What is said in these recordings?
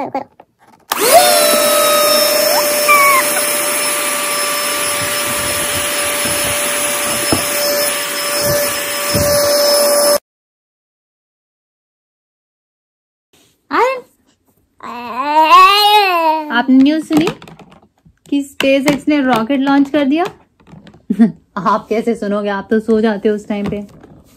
करो करो आपने न्यूज़ सुनी? कि स्पेस एक्स ने रॉकेट लॉन्च कर दिया? आप कैसे सुनोगे? आप तो सो जाते हो उस टाइम पे।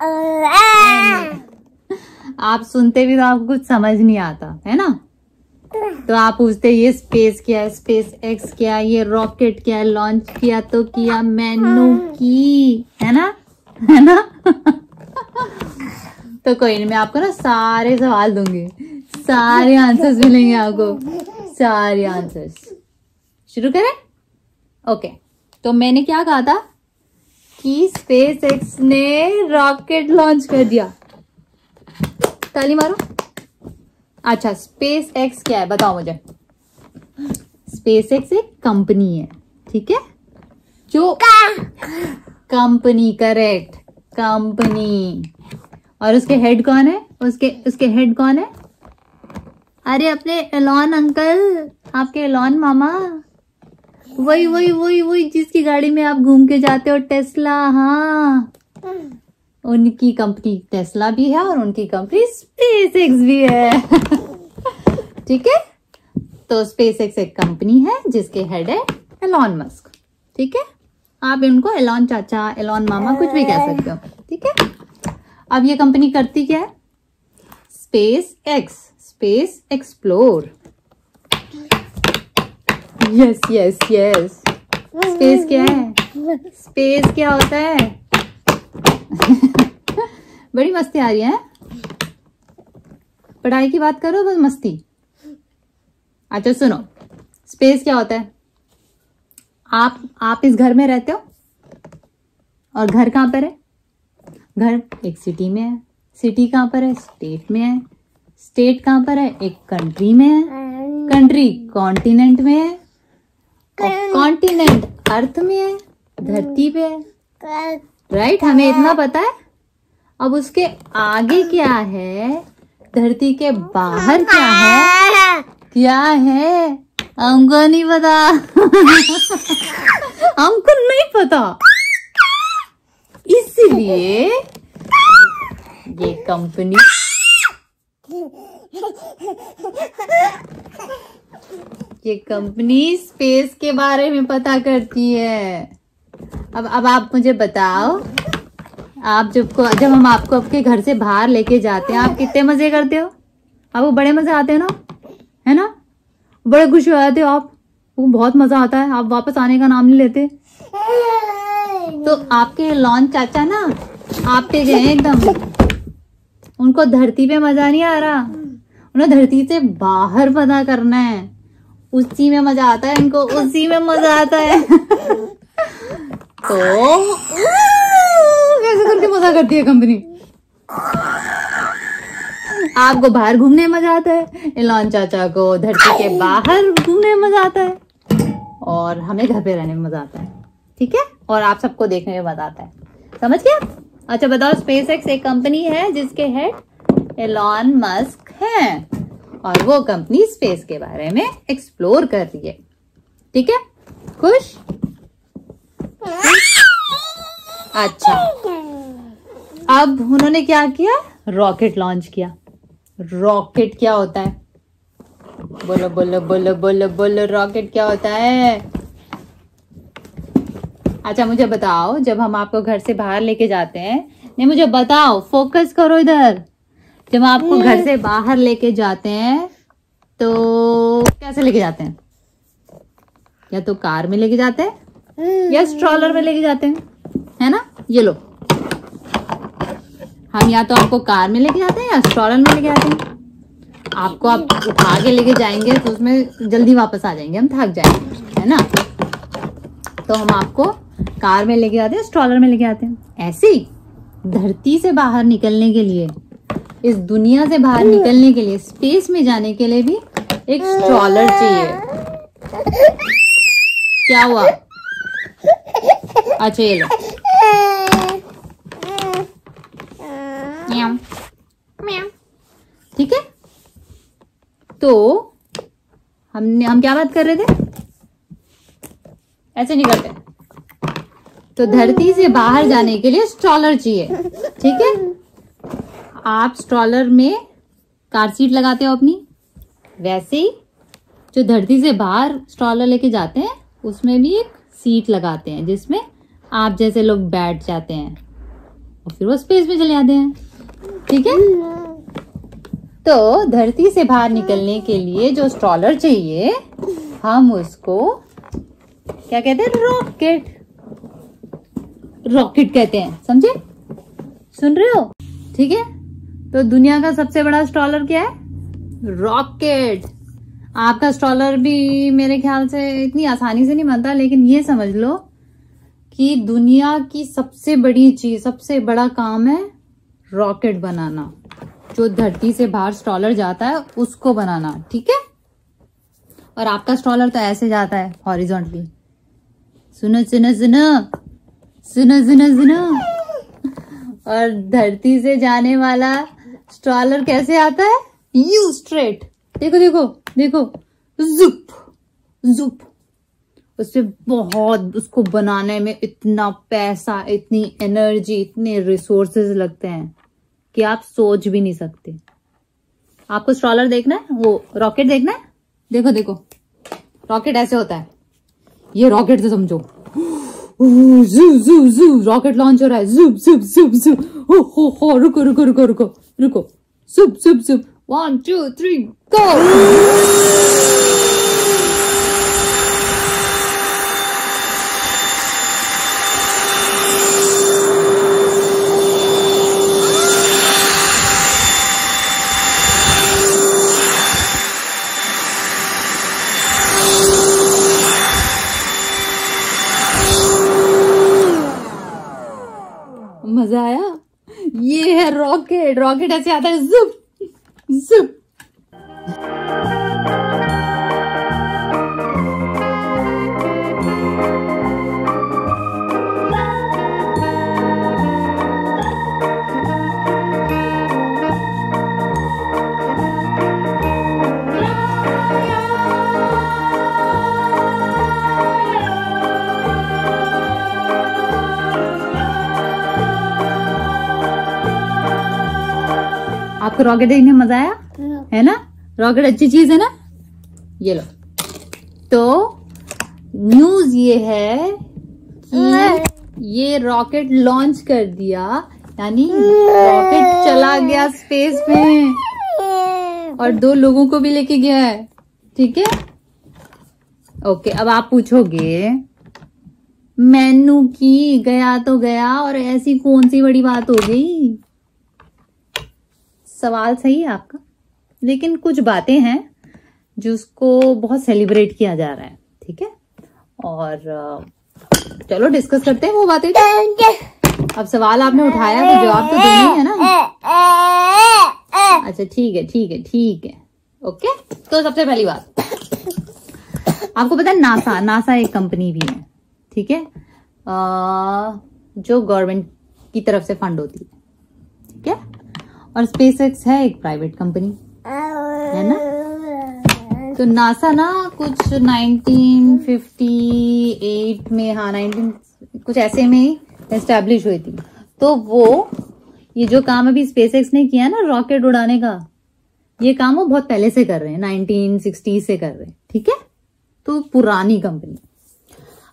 आप सुनते भी तो आपको कुछ समझ नहीं आता है ना? तो आप पूछते ये स्पेस क्या है? स्पेस एक्स क्या है? ये रॉकेट क्या है? लॉन्च किया तो किया मैनू की है ना? है ना? तो कोई नहीं मैं आपको ना सारे सवाल दूँगी। सारे आंसर्स मिलेंगे आपको। सारे आंसर्स शुरू करें? ओके तो मैंने क्या कहा था? कि स्पेस एक्स ने रॉकेट लॉन्च कर दिया। ताली मारो। अच्छा स्पेस एक्स क्या है? बताओ मुझे। स्पेस एक्स एक कंपनी है ठीक है? जो कंपनी करेक्ट कंपनी और उसके हेड कौन है? उसके उसके हेड कौन है? अरे अपने एलॉन अंकल आपके एलॉन मामा। वही वही वही वही जिसकी गाड़ी में आप घूम के जाते हो टेस्ला हाँ। उनकी कंपनी टेस्ला भी है और उनकी कंपनी स्पेस एक्स भी है। ठीक है? तो स्पेस एक्स एक कंपनी है जिसके हेड है एलॉन मस्क ठीक है? आप इनको एलॉन चाचा एलॉन मामा कुछ भी कह सकते हो। ठीक है? अब ये कंपनी करती क्या है? SpaceX space explore yes yes yes space क्या है? स्पेस क्या होता है? बड़ी मस्ती आ रही है। पढ़ाई की बात करो बस मस्ती। अच्छा सुनो। स्पेस क्या होता है? आप आप इस घर में रहते हो? और घर कहाँ पर है? घर एक सिटी में है। सिटी कहाँ पर है? स्टेट में है। स्टेट कहाँ पर है? एक कंट्री में है। कंट्री कॉन्टिनेंट में है। कॉन्टिनेंट अर्थ में है। धरती पे है। राइट हमें इतना पता है? अब उसके आगे क्या है? धरती के बाहर क्या है? क्या है? हमको नहीं पता। हमको नहीं पता। इसलिए ये कंपनी ये कंपनी स्पेस के बारे में पता करती है। अब अब आप मुझे बताओ। आप जब को, जब हम आपको आपके घर से बाहर लेके जाते हैं, आप कितने मज़े करते हो? आपको बड़े मज़े आते हैं ना? है ना? बड़े खुश हो जाते हो आप। वो बहुत मज़ा आता है। आप वापस आने का नाम नहीं लेते। तो आपके लॉन चाचा ना आप पे गए एकदम। उनको धरती पे मज़ा नहीं आ रहा। उन्हें धरती से बाहर पता करना है। उसी में मज़ा आता है इनको, उसी में मज़ा आता है। तो? कैसे करके मज़ा करती है कंपनी आपको बाहर घूमने मज़ा आता है? इलॉन चाचा को धरती के बाहर घूमने मज़ा आता है। और हमें घर पे रहने में मज़ा आता है। ठीक है? और आप सबको देखने में मज़ा आता है। समझ गया अच्छा बताओ स्पेस एक्स एक कंपनी है जिसके हेड एलॉन मस्क है। और वो कंपनी स्पेस के बारे में एक्सप्लोर कर रही है। ठीक है? खुश? अच्छा। अब उन्होंने क्या किया? रॉकेट लॉन्च किया। रॉकेट क्या होता है? बोलो बोलो बोलो बोलो बोलो रॉकेट क्या होता है? अच्छा मुझे बताओ, जब हम आपको घर से बाहर लेके जाते हैं, नहीं, मुझे बताओ फोकस करो इधर। जब आपको घर से बाहर लेके जाते हैं तो कैसे लेके जाते हैं? या तो कार में लेके जाते हैं? या स्ट्रॉलर में लेके जाते हैं, है ना? ये लो। हम या तो आपको कार में लेके जाते हैं या स्ट्रॉलर में लेके जाते हैं। आपको आप उठा के लेके जाएँगे तो उसमें जल्दी वापस आ जाएँगे, हम थक जाएँगे, है ना? तो हम आपको कार में लेके जाते हैं स्ट्रॉलर में लेके आते हैं। ऐसे ही, धरती से बाहर निकलने के लिए, इस दुनिया से बाहर निकलने के लिए स्पेस में जाने के लिए भी एक स्ट्रॉलर चाहिए। क्या हुआ? अच्छा ये लो। ठीक है? तो हमने हम क्या बात कर रहे थे? ऐसे नहीं करते। तो धरती से बाहर जाने के लिए स्ट्रॉलर चाहिए ठीक है? आप स्ट्रॉलर में कार सीट लगाते हो अपनी। वैसे ही जो धरती से बाहर स्ट्रॉलर लेके जाते हैं उसमें भी एक सीट लगाते हैं, जिसमें आप जैसे लोग बैठ जाते हैं। और फिर वो स्पेस में चले जाते हैं। ठीक है? तो धरती से बाहर निकलने के लिए जो स्ट्रॉलर चाहिए, हम उसको क्या कहते हैं? रॉकेट रॉकेट कहते हैं। समझे? सुन रहे हो? ठीक है? तो दुनिया का सबसे बड़ा स्ट्रॉलर क्या है? रॉकेट आपका स्ट्रॉलर भी मेरे ख्याल से इतनी आसानी से नहीं बनता, लेकिन ये समझ लो कि दुनिया की सबसे बड़ी चीज़, सबसे बड़ा काम है रॉकेट बनाना। जो धरती से बाहर स्ट्रॉलर जाता है, उसको बनाना, ठीक है? और आपका स्ट्रॉलर तो ऐसे जाता है हॉरिजॉन्टली सुनो सुनो सुनो सुनो सुनो सुनो। और धरती से जाने वाला स्ट्रॉलर कैसे आता है? यू स्ट्रेट देखो देखो। देखो, जुप जुप। उससे बहुत, उसको बनाने में इतना पैसा, इतनी एनर्जी इतने रिसोर्सेज लगते हैं कि आप सोच भी नहीं सकते। आपको स्ट्रॉलर देखना है? वो रॉकेट देखना है? देखो देखो। रॉकेट ऐसे होता है। ये रॉकेट से समझो। जू जू जू रॉकेट लॉन्च हो रहा है। जुप जुप जुप जुप। हो हो, रुको रुको रुको रुको रुको। जुप जुप जुप। वन टू थ्री गो मज़ा आया? ये है रॉकेट रॉकेट ऐसे आता है जुप! आपको रॉकेट देखने मज़ा आया? है। ना? रॉकेट अच्छी चीज़ है ना? ये लो। तो न्यूज़ ये है कि ये रॉकेट लॉन्च कर दिया। यानी रॉकेट चला गया स्पेस में। और दो लोगों को भी लेके गया है। ठीक है? ओके अब आप पूछोगे मैनू की गया तो गया और ऐसी कौन सी बड़ी बात हो गई? सवाल सही है आपका। लेकिन कुछ बातें हैं जिसको बहुत सेलिब्रेट किया जा रहा है, ठीक है? और चलो डिस्कस करते हैं वो बातें। अब सवाल आपने उठाया तो जवाब तो देना ही ना। अच्छा ठीक है ठीक है ठीक है। ओके तो सबसे पहली बात। आपको पता है नासा नासा एक कंपनी भी है, ठीक है? जो गवर्नमेंट की तरफ़ से फंड होती है, ठीक है? और स्पेस है एक प्राइवेट कंपनी है ना? तो नासा ना कुछ 1958 में हाँ 19 कुछ ऐसे में ही एस्टेब्लिश हुई थी। तो वो, ये जो काम अभी स्पेस ने किया ना रॉकेट उड़ाने का, ये काम वो बहुत पहले से कर रहे हैं 1960 से कर रहे हैं, ठीक है? तो पुरानी कंपनी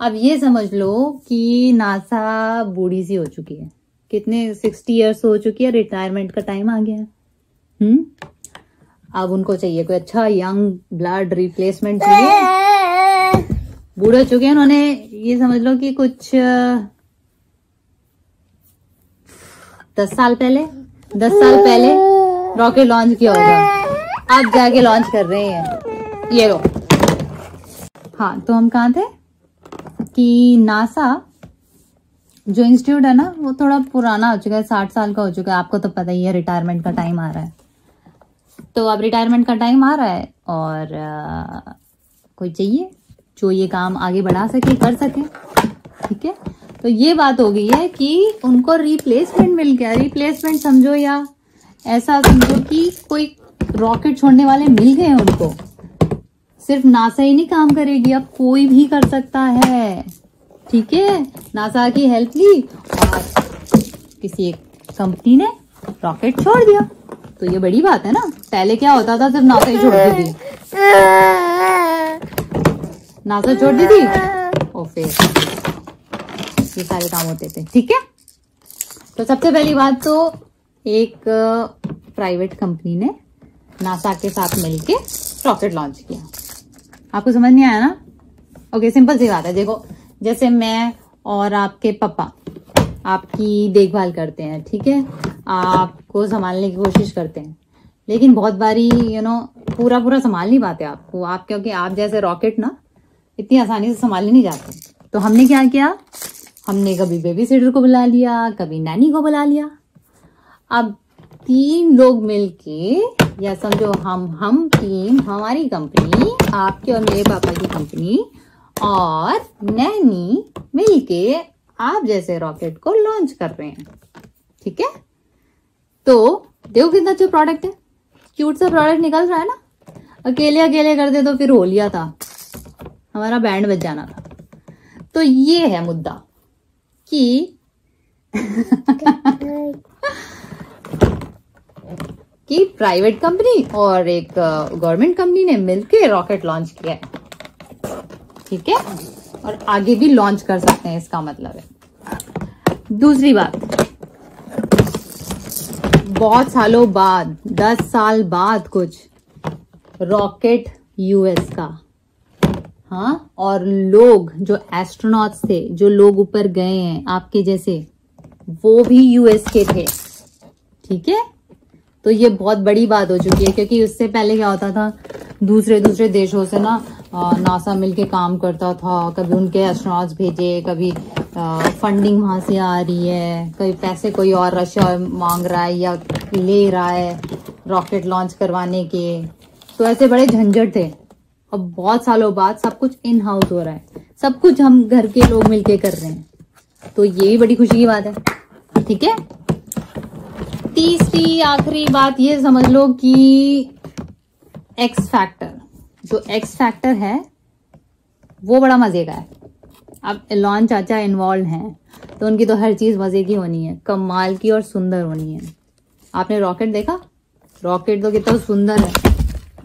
अब ये समझ लो कि नासा बूढ़ी सी हो चुकी है। कितने सिक्सटी इयर्स हो चुकी है रिटायरमेंट का टाइम आ गया है। हम्म? अब उनको चाहिए कोई अच्छा यंग ब्लड रिप्लेसमेंट चाहिए। बूढ़े हो चुके हैं, उन्होंने ये समझ लो कि कुछ दस साल पहले, दस साल पहले रॉकेट लॉन्च किया होगा। अब जाके लॉन्च कर रहे हैं। ये लो। हाँ तो हम कहा थे? कि नासा जो इंस्टीट्यूट है ना वो थोड़ा पुराना हो चुका है साठ साल का हो चुका है। आपको तो पता ही है रिटायरमेंट का टाइम आ रहा है। तो अब रिटायरमेंट का टाइम आ रहा है और अ, कोई चाहिए? जो ये काम आगे बढ़ा सके कर सके। ठीक है? तो ये बात हो गई है कि उनको रिप्लेसमेंट मिल गया। रिप्लेसमेंट समझो या ऐसा समझो कि कोई रॉकेट छोड़ने वाले मिल गए उनको। सिर्फ़ नासा ही नहीं काम करेगी। अब कोई भी कर सकता है। ठीक है नासा की हेल्प ली और किसी एक कंपनी ने रॉकेट छोड़ दिया। तो ये बड़ी बात है ना, पहले क्या होता था सिर्फ़ नासा ही छोड़ती थी। नासा छोड़ दी थी? और फिर ये सारे काम होते थे, ठीक है? तो सबसे पहली बात तो एक प्राइवेट कंपनी ने नासा के साथ मिलके रॉकेट लॉन्च किया। आपको समझ नहीं आया ना? ओके सिंपल सी बात है, देखो जैसे मैं और आपके पापा, आपकी देखभाल करते हैं, ठीक है? आपको संभालने की कोशिश करते हैं। लेकिन बहुत बारी यू नो पूरा पूरा संभाल नहीं पाते आपको। आप, क्योंकि आप जैसे रॉकेट ना, इतनी आसानी से संभाले नहीं जाते। तो हमने क्या किया? हमने कभी बेबी सीटर को बुला लिया, कभी नैनी को बुला लिया। अब तीन लोग मिलके, या समझो हम हम टीम हमारी कंपनी आपके और मेरे पापा की कंपनी और नैनी मिलके आप जैसे रॉकेट को लॉन्च कर रहे हैं। ठीक है? तो देखो कितना अच्छा प्रोडक्ट है। क्यूट सा प्रोडक्ट निकल रहा है ना? अकेले अकेले कर दे तो फिर हो लिया था। हमारा बैंड बज जाना था। तो ये है मुद्दा कि कि प्राइवेट कंपनी और एक गवर्नमेंट कंपनी ने मिलकर रॉकेट लॉन्च किया है। ठीक है? और आगे भी लॉन्च कर सकते हैं, इसका मतलब है। दूसरी बात। बहुत सालों बाद, दस साल बाद कुछ रॉकेट यूएस का। हाँ? और लोग जो एस्ट्रोनॉट्स थे, जो लोग ऊपर गए हैं, आपके जैसे, वो भी यूएस के थे। ठीक है? तो ये बहुत बड़ी बात हो चुकी है, क्योंकि उससे पहले क्या होता था? दूसरे दूसरे देशों से ना नासा मिलके काम करता था, कभी उनके एस्ट्रोनॉट्स भेजे, कभी फंडिंग वहाँ से आ रही है, कभी पैसे कोई और रशिया मांग रहा है या ले रहा है रॉकेट लॉन्च करवाने के। तो ऐसे बड़े झंझट थे। अब बहुत सालों बाद सब कुछ इन हाउस हो रहा है। सब कुछ हम घर के लोग मिलके कर रहे हैं। तो ये भी बड़ी खुशी की बात है। ठीक है? तीसरी, आखिरी बात ये समझ लो कि एक्स फैक्टर जो एक्स फैक्टर है, वो बड़ा मज़े का है। अब एलॉन चाचा इन्वॉल्व हैं तो उनकी तो हर चीज़ मज़े की होनी है, कमाल की और सुंदर होनी है। आपने रॉकेट देखा? रॉकेट तो कितना सुंदर है।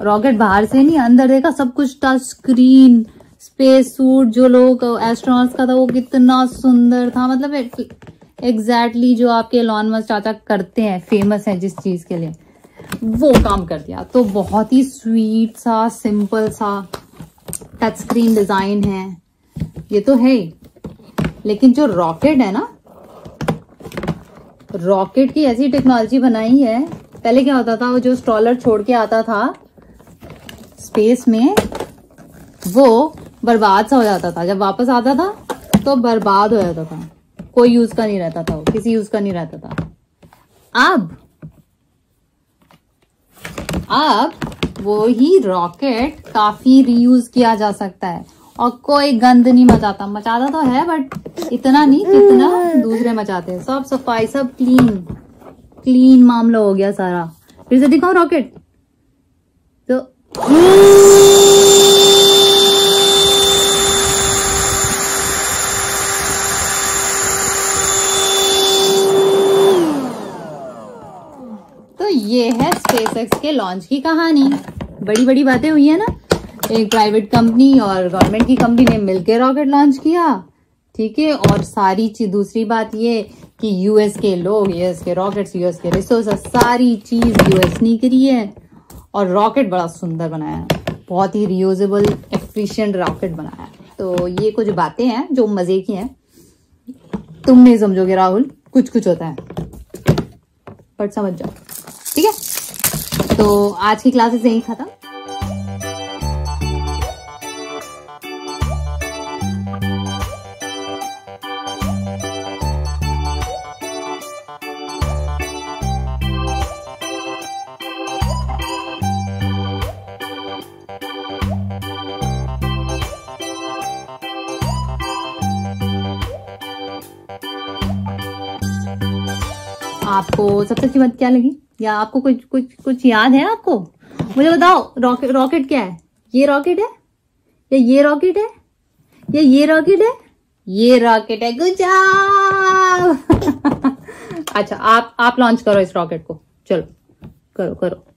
रॉकेट बाहर से नहीं, अंदर देखा, सब कुछ टच स्क्रीन स्पेस सूट जो लोग एस्ट्रोनॉट्स का था, वो कितना सुंदर था। मतलब एग्जैक्टली exactly जो आपके लॉन मस चाचा करते हैं फ़ेमस है जिस चीज़ के लिए। वो काम कर दिया। तो बहुत ही स्वीट सा सिंपल सा टच स्क्रीन डिज़ाइन है। ये तो है ही। लेकिन जो रॉकेट है ना रॉकेट की ऐसी टेक्नोलॉजी बनाई है। पहले क्या होता था, वो जो स्ट्रॉलर छोड़ के आता था स्पेस में, वो बर्बाद सा हो जाता था। जब वापस आता था तो बर्बाद हो जाता था। कोई यूज़ का नहीं रहता था वो, किसी यूज़ का नहीं रहता था। अब अब वो ही रॉकेट काफ़ी रीयूज किया जा सकता है। और कोई गंद नहीं मचाता। मचाता तो है बट इतना नहीं जितना दूसरे मचाते हैं। सब सफ़ाई, सब क्लीन क्लीन मामला हो गया सारा। फिर से दिखाओ रॉकेट। तो तो ये है स्पेसएक्स के लॉन्च की कहानी। बड़ी बड़ी बातें हुई है ना। एक प्राइवेट कंपनी और गवर्नमेंट की कंपनी ने मिलकर रॉकेट लॉन्च किया। ठीक है? और सारी चीज़, दूसरी बात ये कि यूएस के लोग यूएस के रॉकेट्स यूएस के रिसोर्स सारी चीज़ यूएस ने करी है। और रॉकेट बड़ा सुंदर बनाया। बहुत ही रियूजेबल एफिशिएंट रॉकेट बनाया। तो ये कुछ बातें हैं जो मज़े की हैं। तुम नहीं समझोगे राहुल। कुछ कुछ होता है। बट समझ जाओ। तो आज की क्लासेस यही खत्म। आपको सबसे बात क्या लगी? या आपको कुछ कुछ कुछ याद है आपको? मुझे बताओ रॉकेट रॉकेट क्या है? ये रॉकेट है? या ये रॉकेट है? या ये रॉकेट है? ये रॉकेट है गुड जॉब अच्छा आप आप लॉन्च करो इस रॉकेट को। चलो, करो करो।